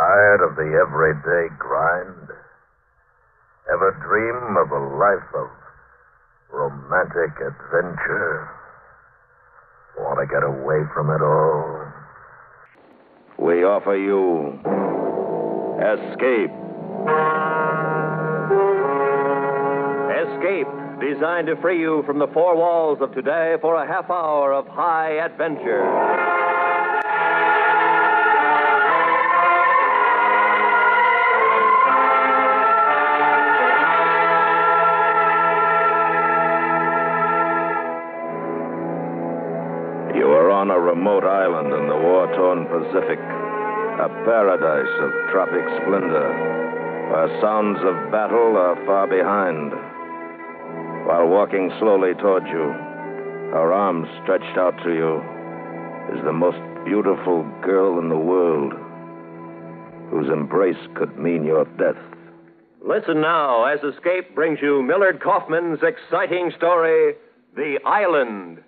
Tired of the everyday grind? Ever dream of a life of romantic adventure? Want to get away from it all? We offer you Escape. Escape, designed to free you from the four walls of today for a half hour of high adventure. A remote island in the war torn Pacific, a paradise of tropic splendor, where sounds of battle are far behind. While walking slowly toward you, her arms stretched out to you, is the most beautiful girl in the world, whose embrace could mean your death. Listen now as Escape brings you Millard Kaufman's exciting story, The Island.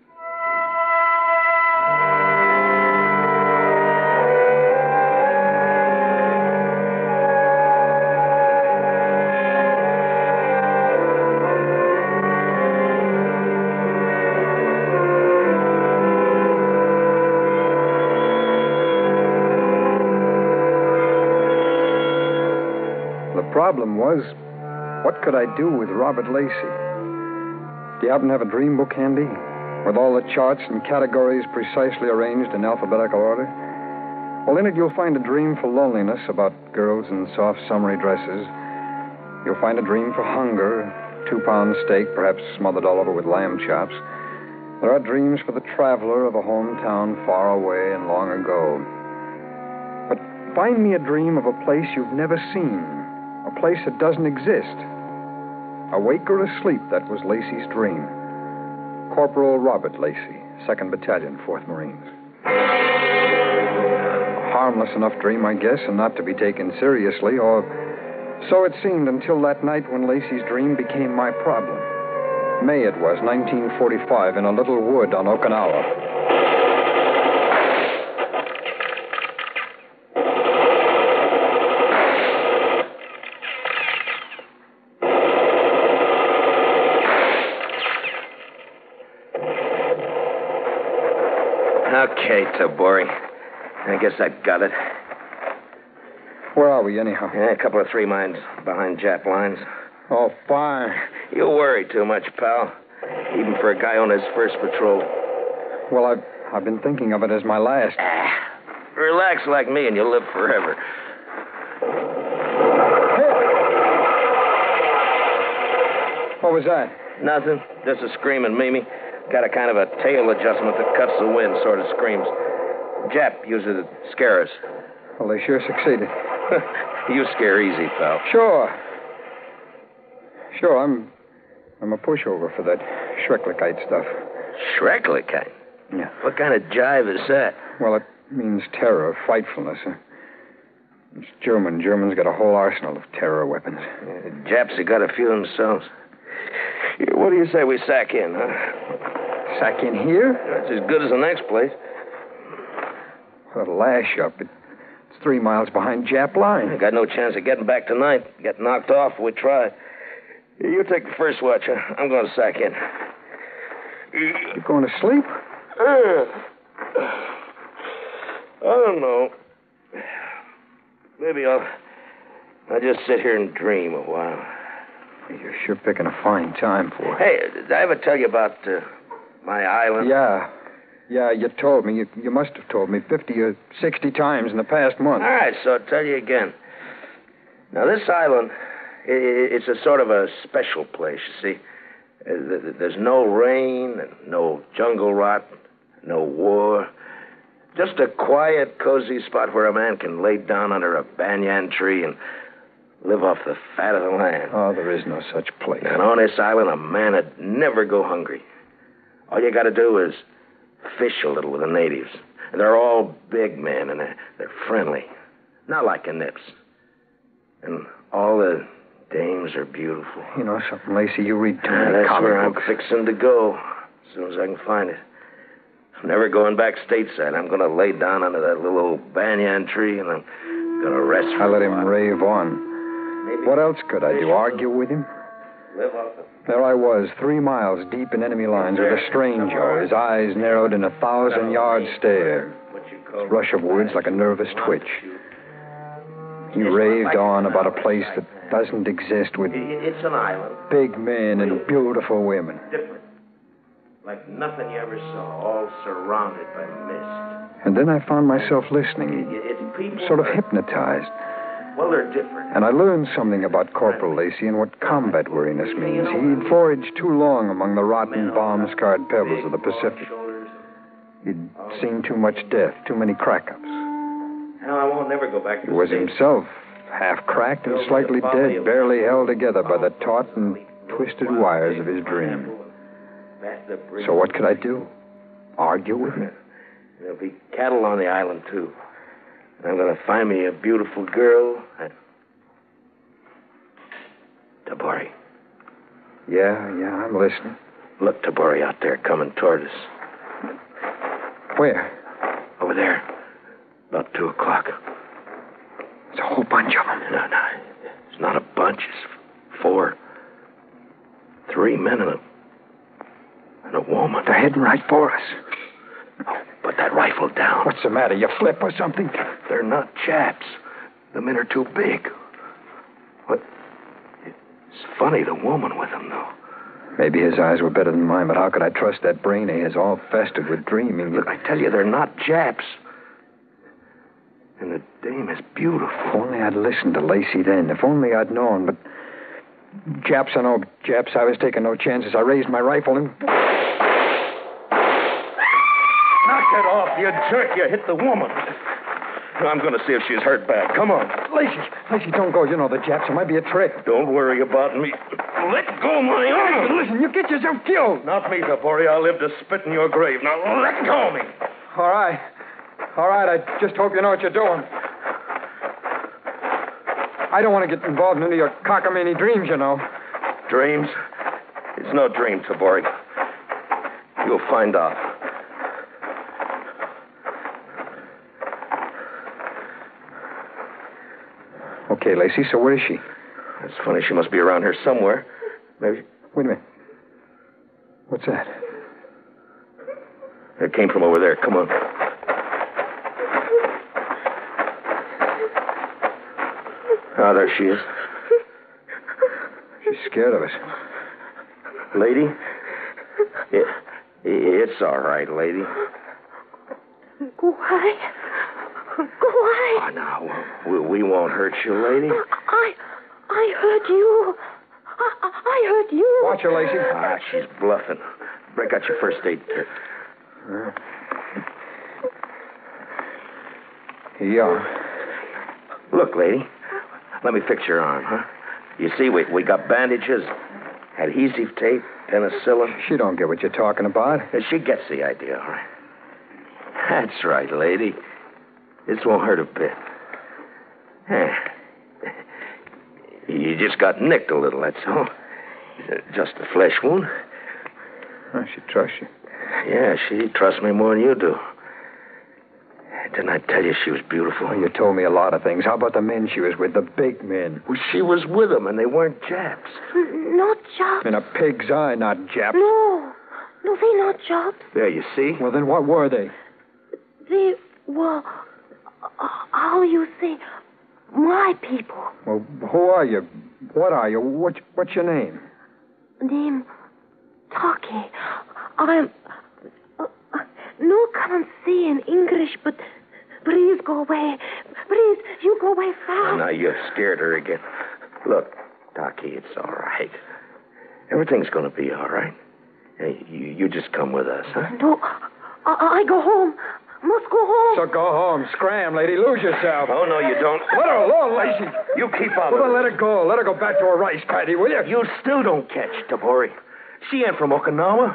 What could I do with Robert Lacey? Do you happen to have a dream book handy? With all the charts and categories precisely arranged in alphabetical order? Well, in it you'll find a dream for loneliness about girls in soft summery dresses. You'll find a dream for hunger, two pound steak, perhaps smothered all over with lamb chops. There are dreams for the traveler of a hometown far away and long ago. But find me a dream of a place you've never seen, a place that doesn't exist. Awake or asleep, that was Lacey's dream. Corporal Robert Lacey, 2nd Battalion, 4th Marines. A harmless enough dream, I guess, and not to be taken seriously, or so it seemed until that night when Lacey's dream became my problem. May it was, 1945, in a little wood on Okinawa. Okay, Tabori. I guess I got it. Where are we, anyhow? Yeah, a couple of three miles behind Jap lines. Oh, fine. You worry too much, pal. Even for a guy on his first patrol. Well, I've, I've been thinking of it as my last. Ah, Relax like me and you'll live forever. What was that? Nothing. Just a screaming Mimi. Got a kind of a tail adjustment that cuts the wind, sort of screams. Jap uses it to scare us. Well, they sure succeeded. you scare easy, pal. Sure. Sure, I'm I'm a pushover for that Schrecklichkeit stuff. Schrecklichkeit? Yeah. What kind of jive is that? Well, it means terror, frightfulness. It's German. Germans got a whole arsenal of terror weapons. Uh, Japs have got a few themselves. What do you say we sack in, huh? Sack in here? That's as good as the next place. What a lash up. It, it's three miles behind Jap I line. got no chance of getting back tonight. Get knocked off if we try. You take the first watch. Huh? I'm going to sack in. You going to sleep? Uh, I don't know. Maybe I'll. I'll just sit here and dream a while. You're sure picking a fine time for it. Hey, did I ever tell you about uh, my island? Yeah. Yeah, you told me. You, you must have told me 50 or 60 times in the past month. All right, so I'll tell you again. Now, this island, it's a sort of a special place, you see. Uh, th- th- There's no rain, and no jungle rot, no war. Just a quiet, cozy spot where a man can lay down under a banyan tree and live off the fat of the land. Oh, there is no such place. And on this island, a man would never go hungry. All you got to do is fish a little with the natives. And they're all big men, and they're, they're friendly. Not like the Nips. And all the dames are beautiful. You know something, Lacey? You read too Ah, many that's comic where I'm fixing to go as soon as I can find it. I'm never going back stateside. I'm going to lay down under that little old banyan tree, and I'm Gonna rest for I let him rave on. Maybe What else could I do? Argue with him? live off the There I was, three miles deep in enemy lines with a stranger, his eyes narrowed in a thousand yard stare, what you rush of words like a nervous twitch. He raved on about a place that doesn't exist with It's an island, big men and beautiful women. different. Like nothing you ever saw, all surrounded by mist. And then I found myself listening, sort of hypnotized. Well, they're different. And I learned something about Corporal Lacey and what combat weariness means. He'd uh, foraged too long among the rotten, bomb uh, scarred pebbles of the Pacific. He'd seen too much death, too many crack ups. Hell, I won't never go back to He was himself, half cracked and slightly dead, barely held together by the uh, taut and twisted wires of his dream. So what could I do? Argue with him? There'll be cattle on the island, too. And I'm going to find me a beautiful girl. and- Tabori. Yeah, yeah, I'm listening. Look, Tabori out there coming toward us. Where? Over there. About two o'clock. There's a whole bunch of them. No, no. It's not a bunch. It's four. Three men and a, and a woman. They're heading right for us. Put that rifle down. What's the matter? You flip or something? They're not Japs. The men are too big. What? It's funny, the woman with them, though. Maybe his eyes were better than mine, but how could I trust that brain of his all festered with dreaming? Look, I tell you, they're not Japs. And the dame is beautiful. If only I'd listened to Lacey then. If only I'd known, but. Japs or no Japs, I was taking no chances. I raised my rifle and. Knock it off, you jerk. You hit the woman. I'm going to see if she's hurt bad. Come on. Lacey, Lacey, don't go. You know the Japs. It might be a trick. Don't worry about me. Let go my arm. Listen, you get yourself killed. Not me, Tabori. I'll live to spit in your grave. Now let go of me. All right. All right, I just hope you know what you're doing. I don't want to get involved in any of your cockamamie dreams, you know. Dreams? It's no dream, Tabori. You'll find out. Okay, Lacey, so where is she? It's funny. She must be around here somewhere. Maybe Wait a minute. What's that? it came from over there. Come on. Ah, there she is. She's scared of us. Lady? It, it's all right, lady. Go away. Go away. Oh, now, we, we won't hurt you, lady. I, I heard you. I, I- I heard you. Watch her, Lacey. Ah, she's bluffing. Break out your first aid kit. Here you are. Look, lady. Let me fix your arm, huh? You see, we, we got bandages, adhesive tape, penicillin. She don't get what you're talking about. She gets the idea, all right. That's right, lady. This won't hurt a bit. Eh. You just got nicked a little, that's all. Just a flesh wound. Oh, she trusts you. Yeah, she trusts me more than you do. Didn't I tell you she was beautiful? Well, you told me a lot of things. How about the men she was with, the big men? Well, she was with them, and they weren't Japs. Not Japs. In a pig's eye, not Japs. No. No, they not Japs. There, you see? Well, then what were they? They were, how you say, my people. Well, who are you? What are you? What, what's your name? Name Taki. I'm. Uh, no can't say in English, but please go away. Please, you go away fast. Now you've scared her again. Look, Taki, it's all right. Everything's going to be all right. Hey, you, you just come with us, huh? No, I, I go home. Must go home. So go home. Scram, lady. Lose yourself. Oh, no, you don't. Let her alone, Lacey. You keep on. Well, then let her go. Let her go back to her rice paddy, will you? You still don't catch, Tabori. She ain't from Okinawa.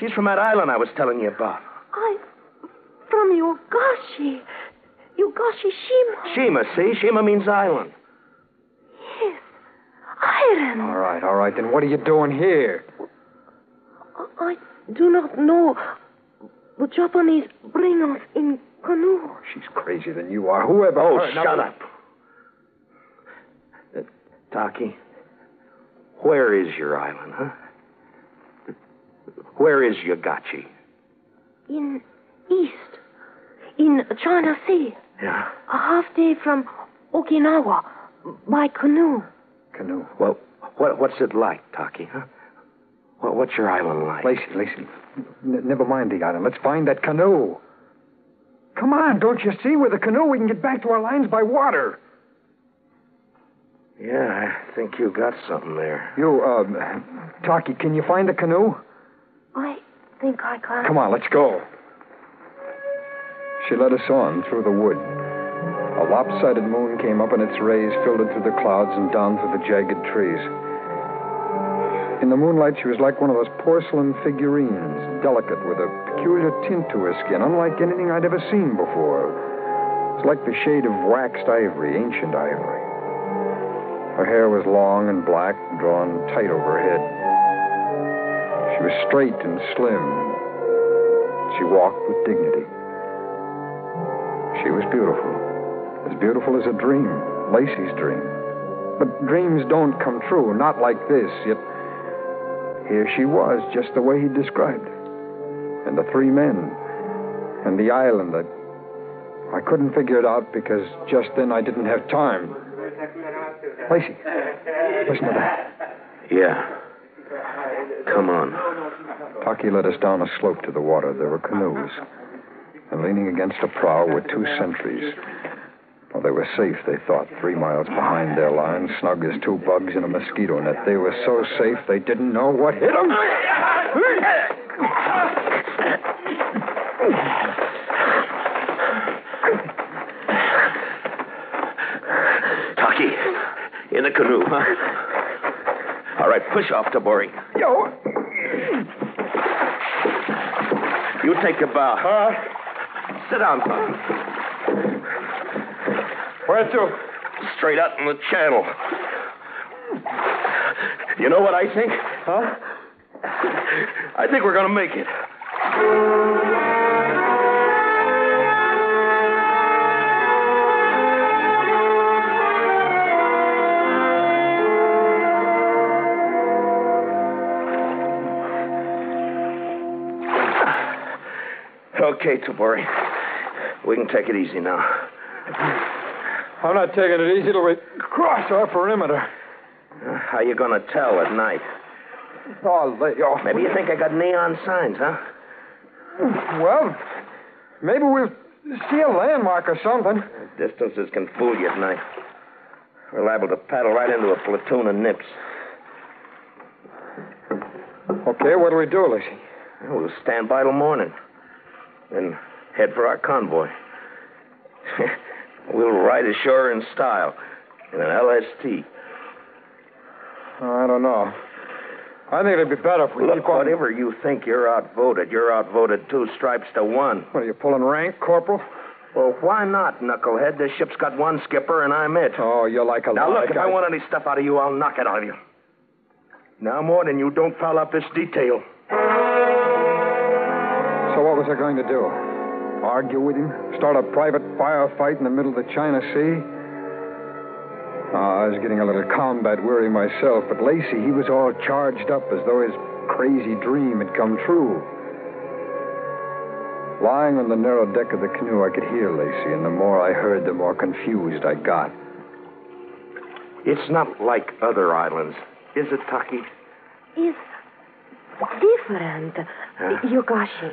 She's from that island I was telling you about. I from Yogashi. Yogashi Shima. Shima, see? Shima means island. Yes. Island. All right, all right. Then what are you doing here? I do not know. The Japanese bring us in canoe. She's crazier than you are. Whoever. Oh, Now- shut up. Uh, Taki, where is your island, huh? Where is Yagachi? In east. In China Sea. Yeah. A half day from Okinawa. By canoe. Canoe. Well, what, what's it like, Taki, huh? What, what's your island like? Lacey, Lacey, n- never mind the island. Let's find that canoe. Come on, don't you see? With a canoe, we can get back to our lines by water. Yeah, I think you got something there. You, um, Taki, can you find the canoe? I think I can. Come on, let's go. She led us on through the wood. A lopsided moon came up, and its rays filtered through the clouds and down through the jagged trees. In the moonlight, she was like one of those porcelain figurines, delicate, with a peculiar tint to her skin, unlike anything I'd ever seen before. It's like the shade of waxed ivory, ancient ivory. Her hair was long and black, drawn tight over her head. She was straight and slim. She walked with dignity. She was beautiful. As beautiful as a dream, Lacey's dream. But dreams don't come true, not like this, yet here she was, just the way he described her. And the three men. And the island that I couldn't figure it out because just then I didn't have time. Lacey, listen to that. Yeah. Come on. Taki led us down a slope to the water. There were canoes. And leaning against a prow were two sentries. Well, they were safe, they thought, three miles behind their line, snug as two bugs in a mosquito net. They were so safe they didn't know what hit them. Taki, in the canoe, huh? All right, push off, Tabori. Yo, You take your bow. Huh? Sit down, son. Where to? Straight out in the channel. You know what I think? Huh? I think we're going to make it. Okay, Tabori. We can take it easy now. I'm not taking it easy till we cross our perimeter. How you going to tell at night? Oh, lay off. Maybe you think I got neon signs, huh? Well, maybe we'll see a landmark or something. Distances can fool you at night. We're liable to paddle right into a platoon of nips. Okay, what do we do, Lacey? We'll stand by till morning. Then head for our convoy. we'll ride ashore in style in an LST. I don't know. I think it'd be better if we Look, keep on. whatever you think you're outvoted, you're outvoted two stripes to one. What are you pulling rank, Corporal? Well, why not, knucklehead? This ship's got one skipper, and I'm it. Oh, you're like a Now, look, if I want any stuff out of you, I'll knock it out of you. Now more than you don't foul up this detail. So what was I going to do? Argue with him? Start a private firefight in the middle of the China Sea? Oh, I was getting a little combat weary myself, but Lacey, he was all charged up as though his crazy dream had come true. Lying on the narrow deck of the canoe, I could hear Lacey, and the more I heard, the more confused I got. It's not like other islands, is it, Taki? Is different, Yogashi.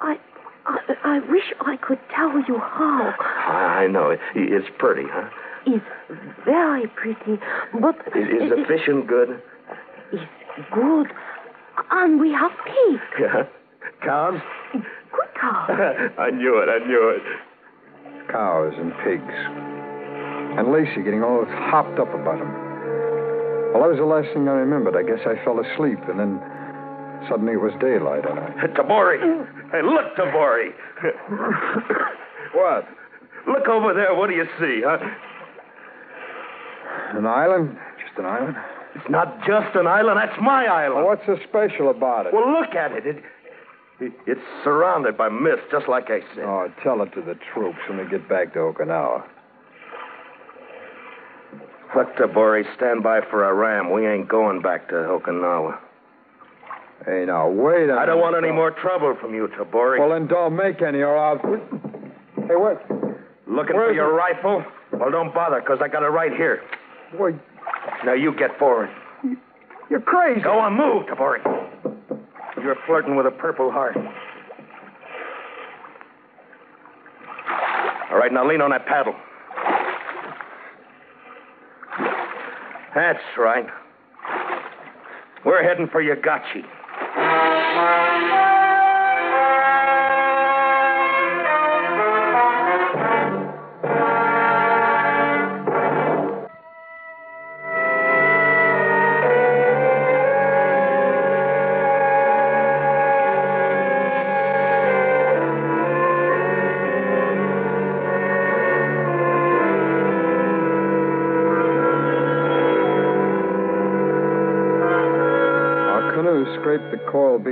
I, I, I wish I could tell you how. I know. It, it's pretty, huh? It's very pretty, but Is, is the fishing good? It's good, and we have pig. Yeah. Cows? Good cow. I knew it. I knew it. Cows and pigs. And Lacey getting all hopped up about them. Well, that was the last thing I remembered. I guess I fell asleep, and then suddenly it was daylight, and I. Tabori. Hey, look, Tabori. What? look over there. What do you see, huh? An island? Just an island? It's not just an island. That's my island. Well, what's so special about it? Well, look at it. it. It's surrounded by mist, just like I said. Oh, tell it to the troops when we get back to Okinawa. Look, Tabori, stand by for a ram. We ain't going back to Okinawa. Hey, now, wait a I minute. I don't want any more trouble from you, Tabori. Well, then don't make any, or I'll... Hey, what? Looking where for your it? rifle? Well, don't bother, because I got it right here. Wait, Now you get forward. you're crazy. Go on, move, Tabori. You're flirting with a purple heart. All right, now lean on that paddle. That's right. We're heading for Yagachi. Our canoe scraped the coral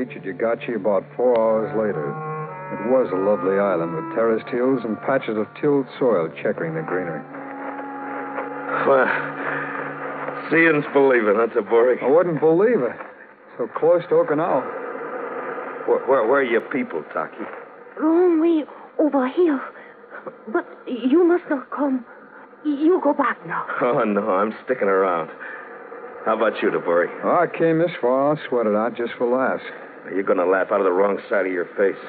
beach at Yagachi about four hours later. It was a lovely island with terraced hills and patches of tilled soil checkering the greenery. Well, seeing's believing, that's a Tabori? I wouldn't believe it. So close to Okinawa. Where, where, where are your people, Taki? Wrong way over here. But you must not come. You go back now. Oh, no, I'm sticking around. How about you, Tabori? Oh, I came this far. I'll sweat it out just for laughs. You're going to laugh out of the wrong side of your face.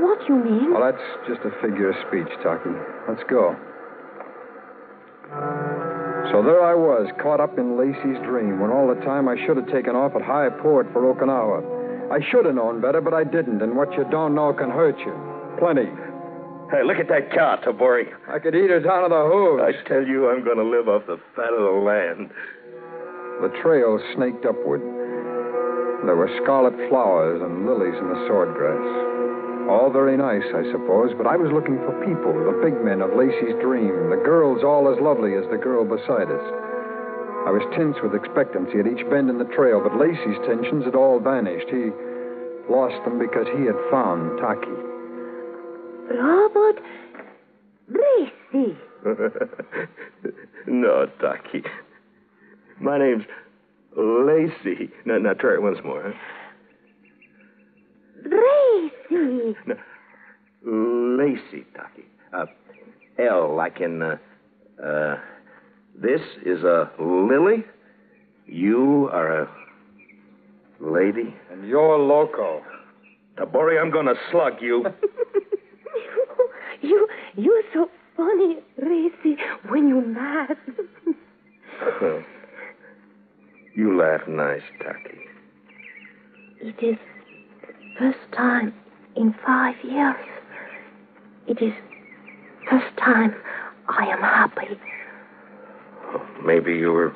What you mean? Well, that's just a figure of speech, Taki. Let's go. So there I was, caught up in Lacey's dream, when all the time I should have taken off at high port for Okinawa. I should have known better, but I didn't, and what you don't know can hurt you. Plenty. Hey, look at that cow, Tabori. I could eat her down to the hooves. I tell you, I'm going to live off the fat of the land. The trail snaked upward. There were scarlet flowers and lilies in the swordgrass. All very nice, I suppose, but I was looking for people, the big men of Lacey's dream, the girls all as lovely as the girl beside us. I was tense with expectancy at each bend in the trail, but Lacey's tensions had all vanished. He lost them because he had found Taki. Robert Lacey. no, Taki. My name's Lacey. Now, now try it once more. Lacey. Bracy. No. Lacey, Taki. Uh, L, like in, uh, uh, this is a lily. You are a lady. And you're loco. Tabori, I'm going to slug you. you, you're so funny, Lacey, when you're mad. you laugh nice, Taki. It is first time in five years. It is first time I am happy. Maybe you were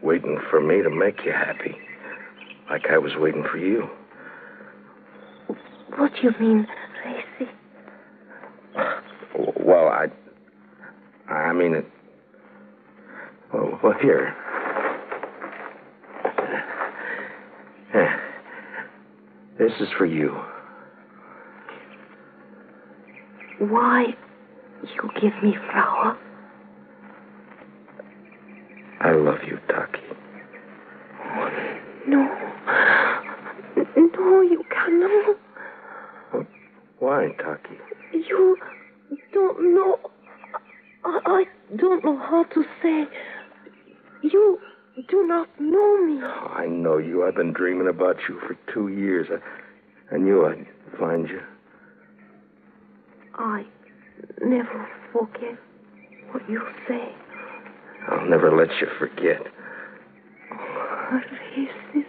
waiting for me to make you happy, like I was waiting for you. What do you mean, Racy? Well, I. I mean it. Well, well here. Here. This is for you. Why you give me flower? I love you, Taki. No. No, you cannot. Why, Taki? You don't know. I, I don't know how to say. You do not know me. Oh, I know you. I've been dreaming about you for two years. I, I knew I'd find you. I never forget what you say. I'll never let you forget. Oh, Racy.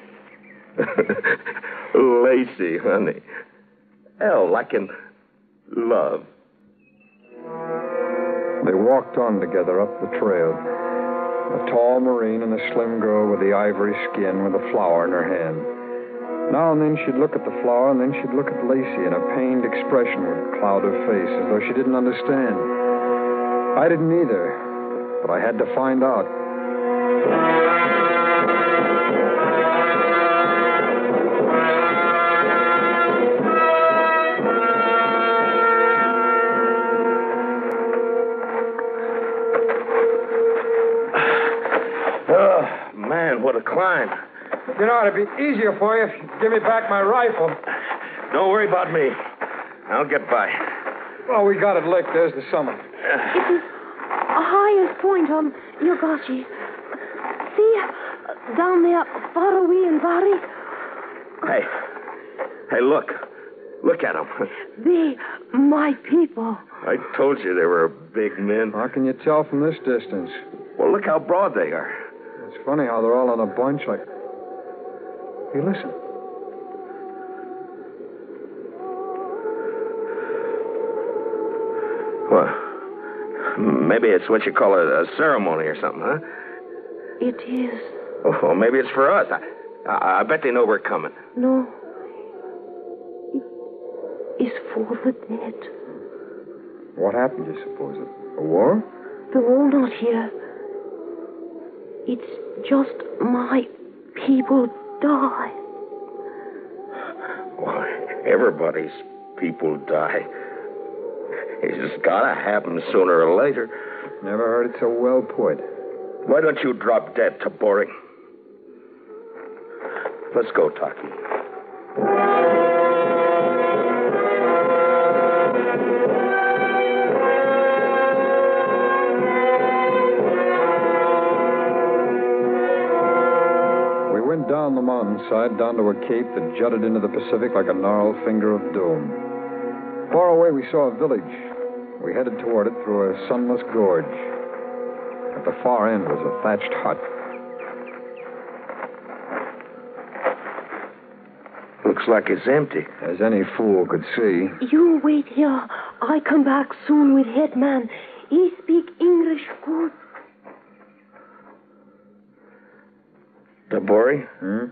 Lacey, honey. L, like in love. They walked on together up the trail. A tall Marine and a slim girl with the ivory skin with a flower in her hand. Now and then she'd look at the flower, and then she'd look at Lacey, and a pained expression would cloud her face as though she didn't understand. I didn't either, but I had to find out. You know, it'd be easier for you if you give me back my rifle. Don't worry about me. I'll get by. Well, we got it licked. There's the summit. It is the highest point on Yogashi. See, down there, far away in Bari, Hey. Hey, look. Look at them. they, my people. I told you they were big men. How can you tell from this distance? Well, look how broad they are. It's funny how they're all in a bunch like. Hey, listen. Well, maybe it's what you call a, a ceremony or something, huh? It is. Oh, well, maybe it's for us. I, I, I bet they know we're coming. No. It is for the dead. What happened, you suppose? A war? The war not here. It's just my people die. Why, everybody's people die. It's gotta happen sooner or later. Never heard it so well put. Why don't you drop dead Tabori? Let's go, Taki. Down the mountainside, down to a cape that jutted into the Pacific like a gnarled finger of doom. Far away, we saw a village. We headed toward it through a sunless gorge. At the far end was a thatched hut. Looks like it's empty. As any fool could see. You wait here. I come back soon with headman. He speak English good. Tabori, Hmm?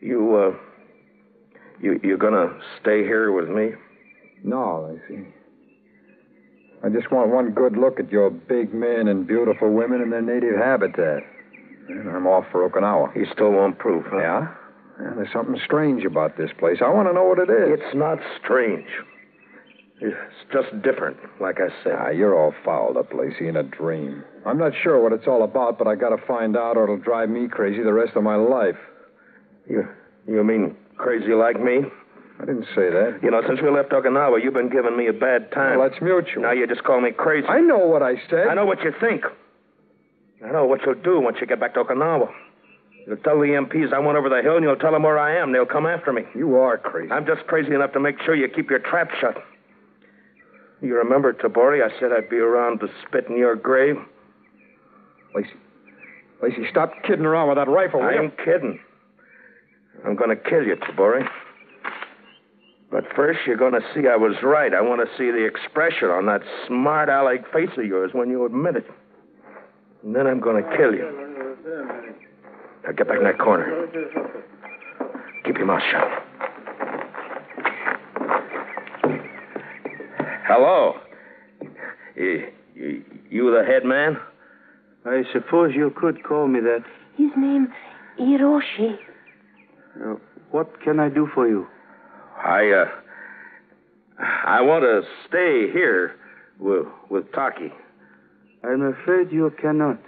you, uh, you, you gonna stay here with me? No, Lacey. I just want one good look at your big men and beautiful women in their native habitat. And I'm off for Okinawa. You still won't prove, huh? Yeah? Yeah, there's something strange about this place. I want to know what it is. It's not strange. It's just different, like I said. Ah, you're all fouled up, Lacey, in a dream. I'm not sure what it's all about, but I got to find out, or it'll drive me crazy the rest of my life. You, you mean crazy like me? I didn't say that. You know, since we left Okinawa, you've been giving me a bad time. Well, that's mutual. Now you just call me crazy. I know what I said. I know what you think. I know what you'll do once you get back to Okinawa. You'll tell the MPs I went over the hill, and you'll tell them where I am. They'll come after me. You are crazy. I'm just crazy enough to make sure you keep your trap shut. You remember, Tabori, I said I'd be around to spit in your grave? Lacey. Lacey, stop kidding around with that rifle. I you? ain't kidding. I'm going to kill you, Tabori. But first, you're going to see I was right. I want to see the expression on that smart aleck face of yours when you admit it. And then I'm going to kill you. Now get back in that corner. Keep your mouth shut. Hello. You, you, you the head man? I suppose you could call me that. His name Hiroshi. Uh, what can I do for you? I, uh, I want to stay here with, with Taki. I'm afraid you cannot.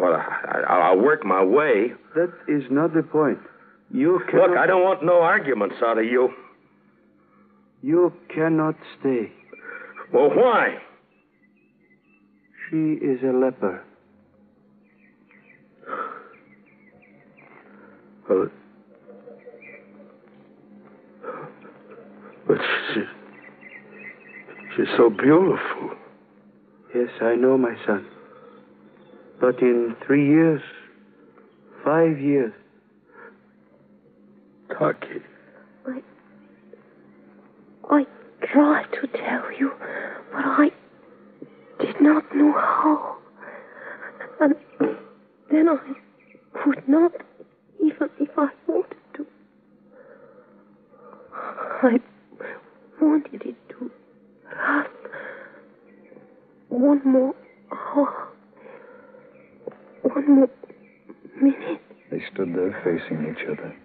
Well, I, I, I'll work my way. That is not the point. You cannot. Look, I don't want no arguments out of you. You cannot stay. Well, why? She is a leper. Well, but she, she's so beautiful. Yes, I know, my son. But in three years, five years, Taki. I. Tried to tell you, but I did not know how. And then I could not, even if I wanted to. I wanted it to last one more hour, one more minute. They stood there facing each other.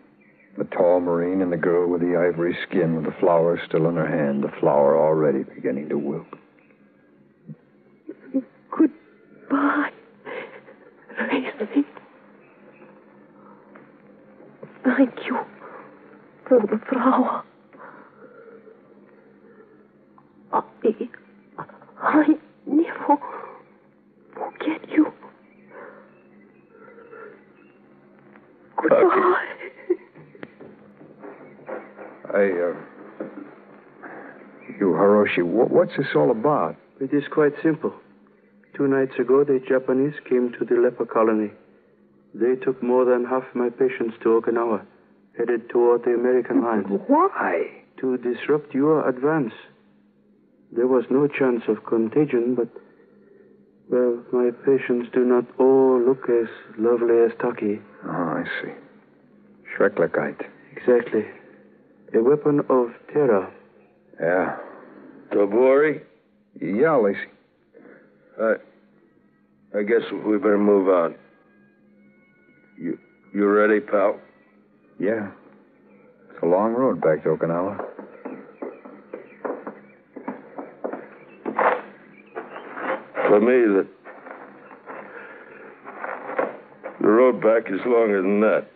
The Marine and the girl with the ivory skin with the flower still in her hand, the flower already beginning to wilt. Goodbye, Lacey. Thank you, liebe Frau. I, I never forget you. Goodbye. I, uh. You, Hiroshi, what, what's this all about? It is quite simple. Two nights ago, the Japanese came to the leper colony. They took more than half my patients to Okinawa, headed toward the American lines. Why? To disrupt your advance. There was no chance of contagion, but, well, my patients do not all look as lovely as Taki. Oh, I see. Schrecklichkeit. Exactly. A weapon of terror. Yeah. Tabori? Yeah, Lacey. I, I guess we better move on. You, you ready, pal? Yeah. It's a long road back to Okinawa. For me, the the road back is longer than that.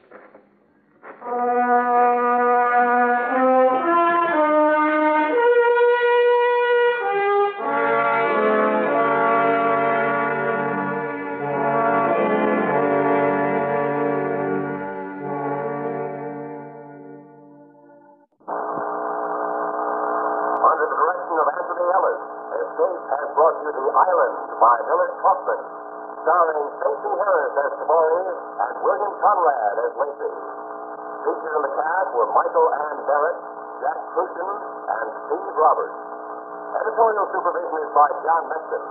John Meston,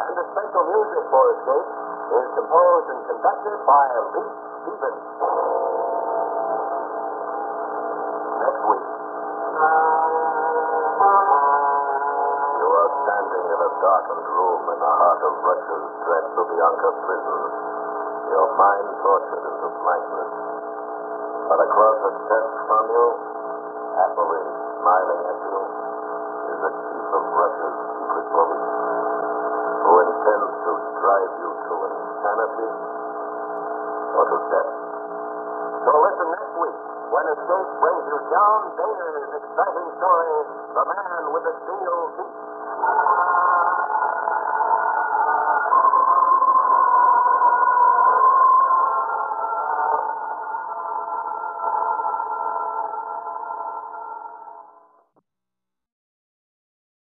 and the special music for Escape is composed and conducted by Leith Stevens. Next week. You are standing in a darkened room in the heart of Russia's dread Lubyanka prison. Your mind tortured into blankness. But across a desk John Dehner's